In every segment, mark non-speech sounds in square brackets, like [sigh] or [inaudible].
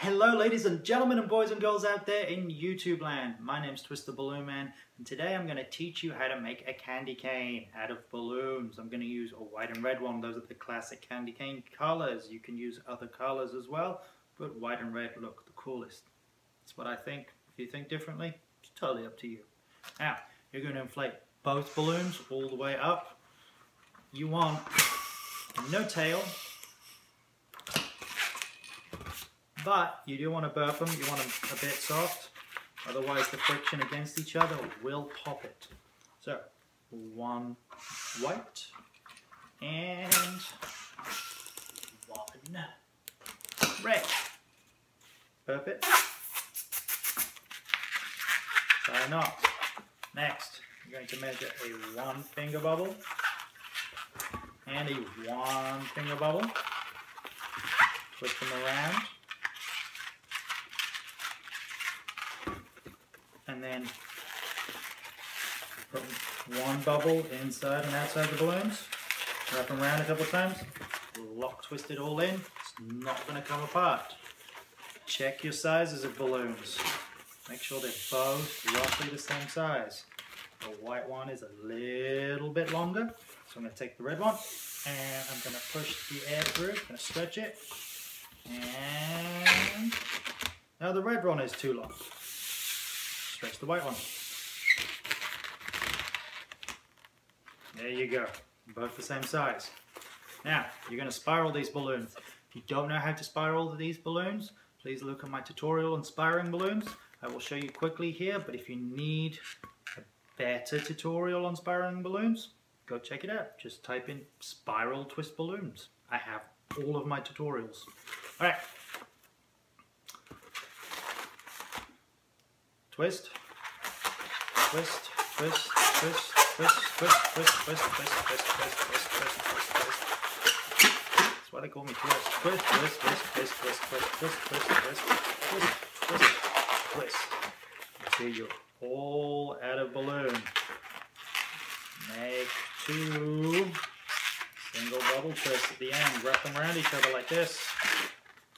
Hello ladies and gentlemen and boys and girls out there in YouTube land. My name's Twist the Balloonman and today I'm going to teach you how to make a candy cane out of balloons. I'm going to use a white and red one. Those are the classic candy cane colors. You can use other colors as well, but white and red look the coolest. That's what I think. If you think differently, it's totally up to you. Now, you're going to inflate both balloons all the way up. You want no tail, But you do want to burp them, you want them a bit soft, otherwise the friction against each other will pop it. So, one white and one red. Burp it. Tie knot. Next, you're going to measure a one finger bubble and a one finger bubble. Twist them around. And then put one bubble inside and outside the balloons. Wrap them around a couple of times. Lock twist it all in. It's not going to come apart. Check your sizes of balloons. Make sure they're both roughly the same size. The white one is a little bit longer. So I'm going to take the red one and I'm going to push the air through. I'm going to stretch it. And now the red one is too long stretch the white one. There you go, both the same size. Now, you're going to spiral these balloons. If you don't know how to spiral these balloons, please look at my tutorial on spiraling balloons. I will show you quickly here, but if you need a better tutorial on spiraling balloons, go check it out. Just type in spiral twist balloons. I have all of my tutorials. All right, twist, twist, twist, twist, twist, twist, twist, twist, twist, twist, twist, twist, twist, twist, twist. That's why they call me twist. Twist, twist, twist, twist, twist, twist, twist, twist, twist, twist, twist, twist. Until you're all out of balloon. Make two single bubble twists at the end. Wrap them around each other like this.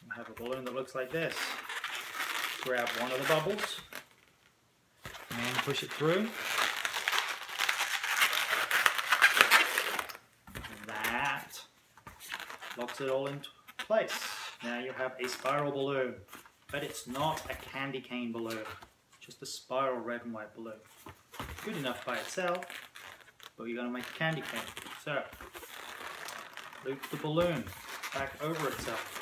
And have a balloon that looks like this. Grab one of the bubbles and push it through. That locks it all into place. Now you have a spiral balloon, but it's not a candy cane balloon, just a spiral red and white balloon. Good enough by itself, but you're to make a candy cane. So, loop the balloon back over itself.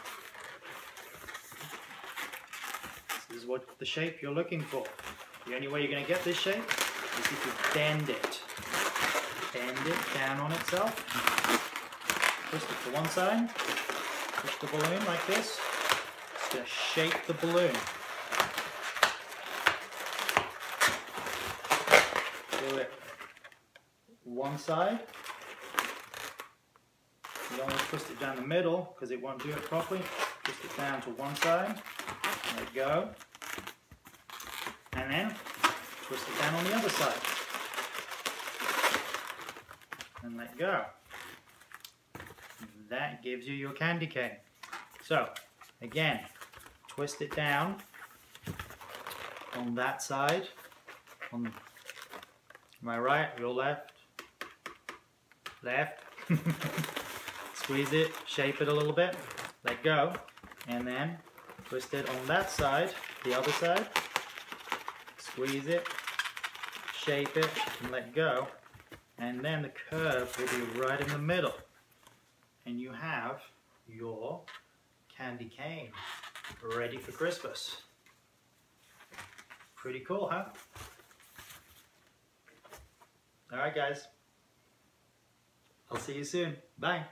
This is what the shape you're looking for. The only way you're going to get this shape is if you bend it. Bend it down on itself. Twist it to one side. Push the balloon like this. It's going to shape the balloon. Do it one side. You don't want to twist it down the middle because it won't do it properly. Twist it down to one side. There you go and then twist it down on the other side. And let go. That gives you your candy cane. So, again, twist it down on that side. On my right, your left, left. [laughs] Squeeze it, shape it a little bit, let go, and then twist it on that side, the other side, squeeze it, shape it, and let go. And then the curve will be right in the middle. And you have your candy cane ready for Christmas. Pretty cool, huh? Alright guys. I'll see you soon. Bye.